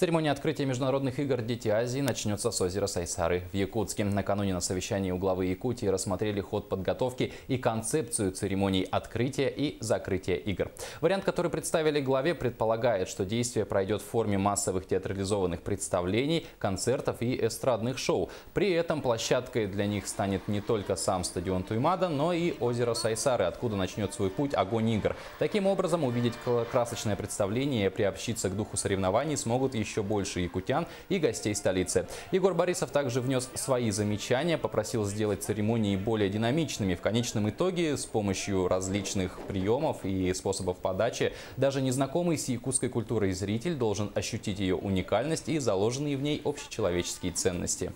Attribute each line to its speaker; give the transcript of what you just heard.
Speaker 1: Церемония открытия международных игр «Дети Азии» начнется с озера Сайсары в Якутске. Накануне на совещании у главы Якутии рассмотрели ход подготовки и концепцию церемоний открытия и закрытия игр. Вариант, который представили главе, предполагает, что действие пройдет в форме массовых театрализованных представлений, концертов и эстрадных шоу. При этом площадкой для них станет не только сам стадион Туймада, но и озеро Сайсары, откуда начнет свой путь огонь игр. Таким образом, увидеть красочное представление и приобщиться к духу соревнований смогут еще больше якутян и гостей столицы. Егор Борисов также внес свои замечания, попросил сделать церемонии более динамичными. В конечном итоге с помощью различных приемов и способов подачи даже незнакомый с якутской культурой зритель должен ощутить ее уникальность и заложенные в ней общечеловеческие ценности.